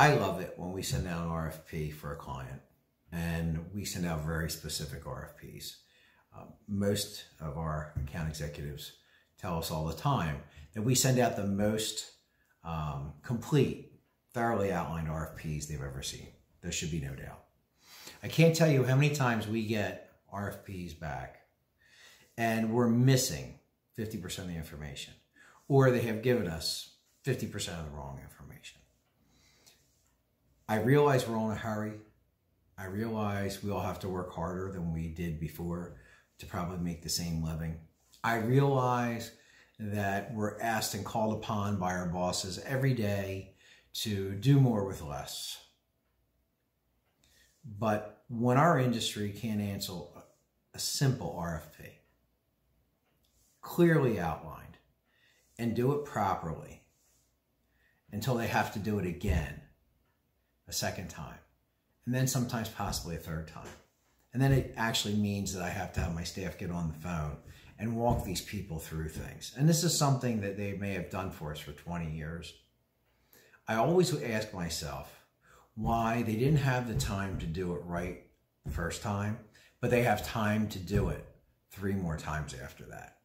I love it when we send out an RFP for a client and we send out very specific RFPs. Uh, most of our account executives tell us all the time that we send out the most um, complete, thoroughly outlined RFPs they've ever seen. There should be no doubt. I can't tell you how many times we get RFPs back and we're missing 50% of the information, or they have given us 50% of the wrong information. I realize we're in a hurry. I realize we all have to work harder than we did before to probably make the same living. I realize that we're asked and called upon by our bosses every day to do more with less. But when our industry can't answer a simple RFP, clearly outlined, and do it properly until they have to do it again a second time, and then sometimes possibly a third time. And then it actually means that I have to have my staff get on the phone and walk these people through things. And this is something that they may have done for us for 20 years. I always ask myself why they didn't have the time to do it right the first time, but they have time to do it three more times after that.